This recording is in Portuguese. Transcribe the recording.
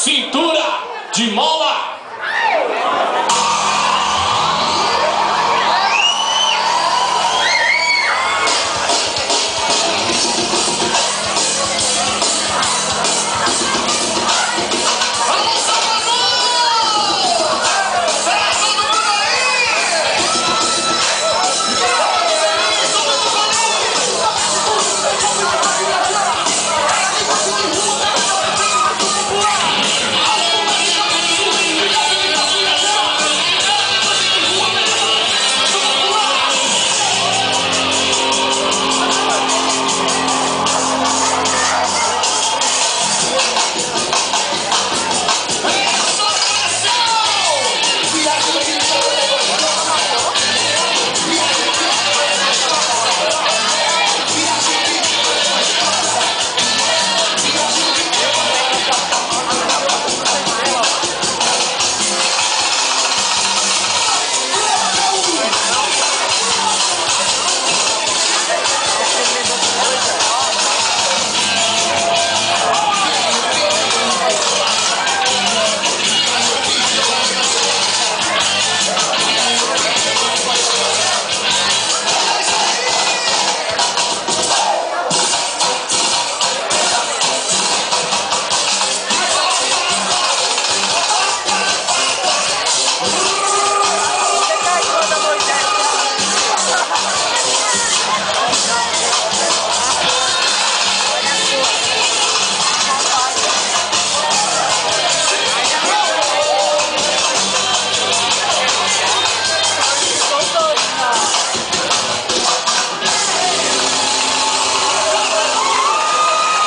cintura de mola.